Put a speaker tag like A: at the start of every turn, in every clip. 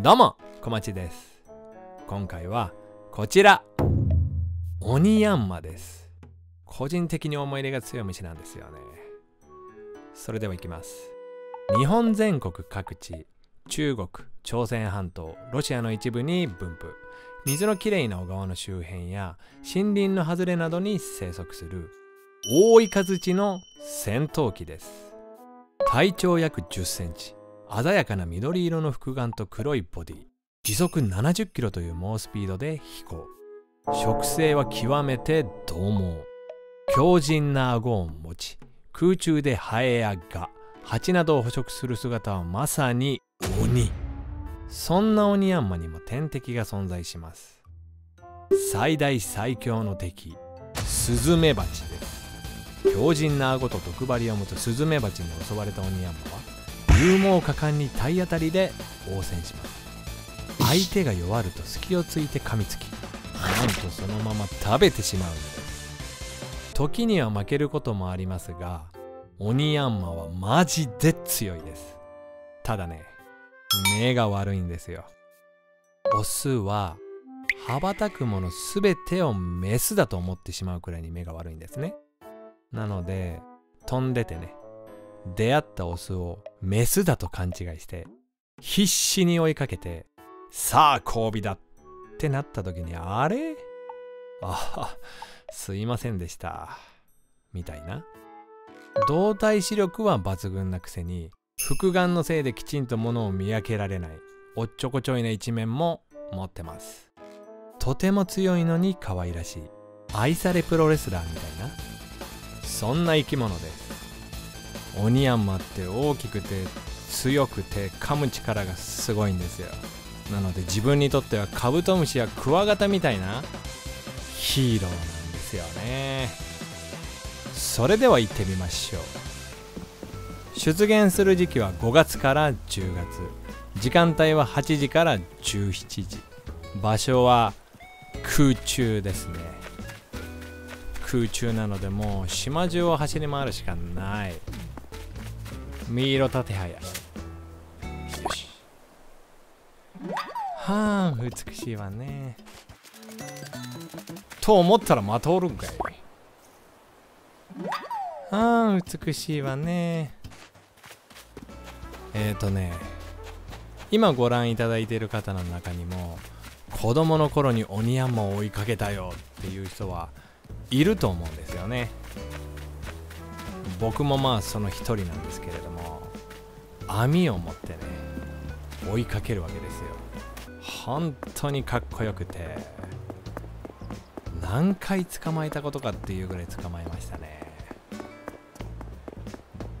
A: どうも小町です。今回はこちら。鬼ヤンマです。個人的に思い入れが強い虫なんですよね。それではいきます。日本全国各地中国朝鮮半島ロシアの一部に分布。水のきれいな小川の周辺や森林の外れなどに生息する大イカズチの戦闘機です。体長約10センチ。鮮やかな緑色の複眼と黒いボディ。時速70キロという猛スピードで飛行。食性は極めて獰猛。強靭な顎を持ち空中でハエやガ蜂などを捕食する姿はまさに鬼。そんな鬼ヤンマにも天敵が存在します。最大最強の敵スズメバチです。強靭な顎と毒針を持つスズメバチに襲われた鬼ヤンマは勇猛果敢に体当たりで応戦します。相手が弱ると隙をついて噛みつきなんとそのまま食べてしまうんです。時には負けることもありますが鬼ヤンマはマジで強いです。ただね目が悪いんですよ。オスは羽ばたくもの全てをメスだと思ってしまうくらいに目が悪いんですね。なので飛んでてね出会ったオスをメスだと勘違いして必死に追いかけてさあ交尾だってなった時にあれ？あすいませんでした。みたいな。動体視力は抜群なくせに複眼のせいできちんと物を見分けられないおっちょこちょいな一面も持ってます。とても強いのに可愛らしい。愛されプロレスラーみたいな。そんな生き物です。オニヤンマって大きくて強くて噛む力がすごいんですよ。なので自分にとってはカブトムシやクワガタみたいなヒーローなんですよね。それでは行ってみましょう。出現する時期は5月から10月。時間帯は8時から17時。場所は空中ですね。空中なのでもう島中を走り回るしかない。ミイロ立て早よしはあ美しいわね。と思ったらまたおるんかい。はあ美しいわね。えっ、ー、とね今ご覧いただいている方の中にも子供の頃に鬼山を追いかけたよっていう人はいると思うんですよね。僕もまあその一人なんですけれども網を持ってね追いかけるわけですよ。本当にかっこよくて何回捕まえたことかっていうぐらい捕まえましたね。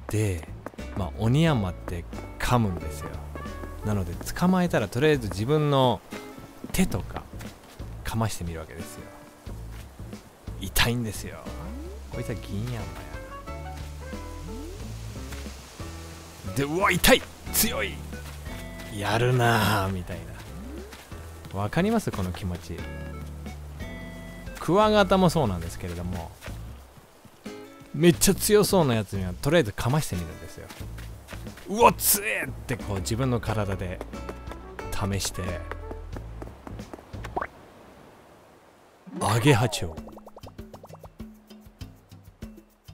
A: でまあ鬼山って噛むんですよ。なので捕まえたらとりあえず自分の手とかかましてみるわけですよ。痛いんですよ。こいつは銀山やでうわ痛い強い。やるなーみたいな。わかります？この気持ち。クワガタもそうなんですけれども。めっちゃ強そうなやつにはとりあえずかましてみるんですよ。うわ強え！ってこう自分の体で試して。アゲハチョウ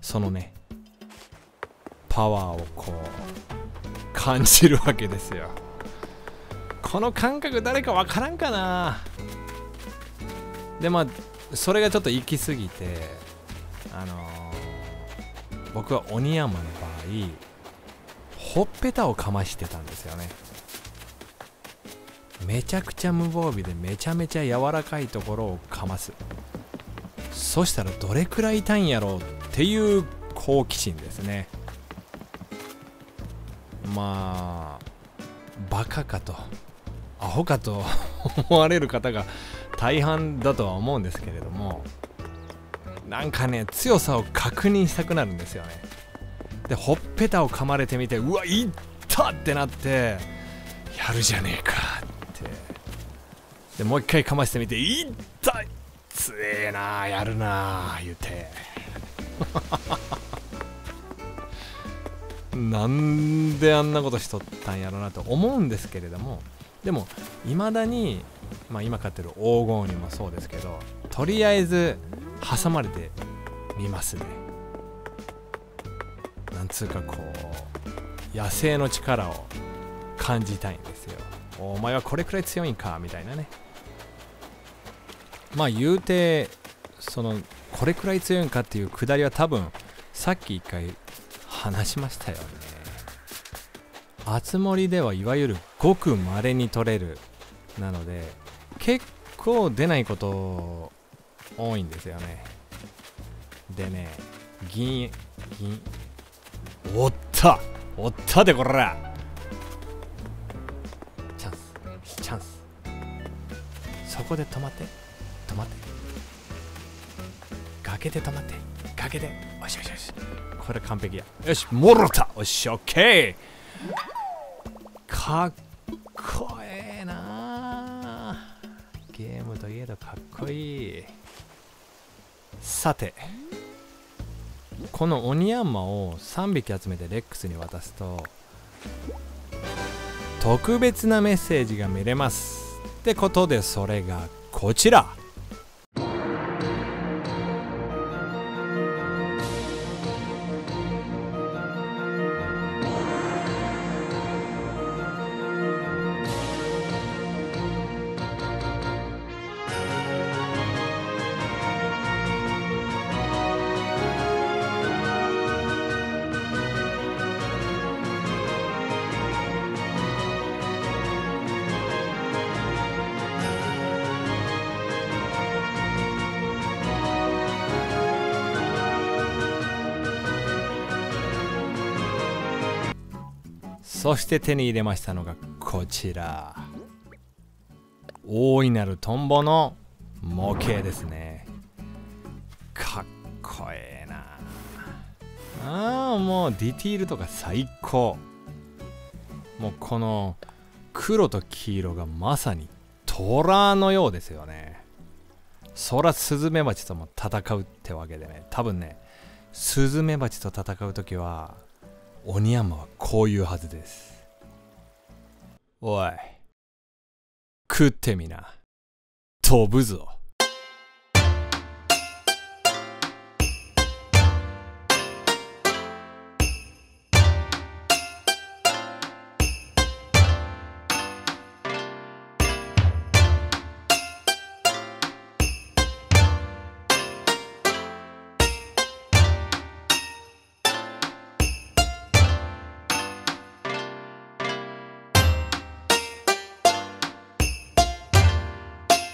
A: そのねパワーをこう感じるわけですよ。この感覚誰かわからんかな。でまあそれがちょっと行き過ぎてあのー、僕は鬼山の場合ほっぺたをかましてたんですよね。めちゃくちゃ無防備でめちゃめちゃ柔らかいところをかます。そしたらどれくらい痛いんやろうっていう好奇心ですね。まあバカかとアホかと 思われる方が大半だとは思うんですけれどもなんかね強さを確認したくなるんですよね。でほっぺたを噛まれてみてうわいったってなってやるじゃねえかって。でもう一回噛ませてみていったい強えなやるな言うて。なんであんなことしとったんやろなと思うんですけれどもでもいまだに、まあ、今飼ってる黄金にもそうですけどとりあえず挟まれてみますね。なんつうかこう野生の力を感じたいんですよ。お前はこれくらい強いんかみたいなね。まあ言うてそのこれくらい強いんかっていうくだりは多分さっき一回話しましたよね。あつ森ではいわゆるごく稀に取れるなので結構出ないこと多いんですよね。でね銀銀。おった！おったでこら！チャンス。チャンス。そこで止まって。止まって。崖で止まって。崖で。よしよしよし。これ完璧や。よしもろた。よしオッケー。かっこええな。ゲームといえどかっこいい。さてこのオニヤンマを3匹集めてレックスに渡すと特別なメッセージが見れます。ってことでそれがこちら。そして手に入れましたのがこちら。大いなるトンボの模型ですね。かっこええな。ああもうディティールとか最高。もうこの黒と黄色がまさに虎のようですよね。そらスズメバチとも戦うってわけでね。多分ねスズメバチと戦う時は鬼山はこういうはずです。おい食ってみな。飛ぶぞ。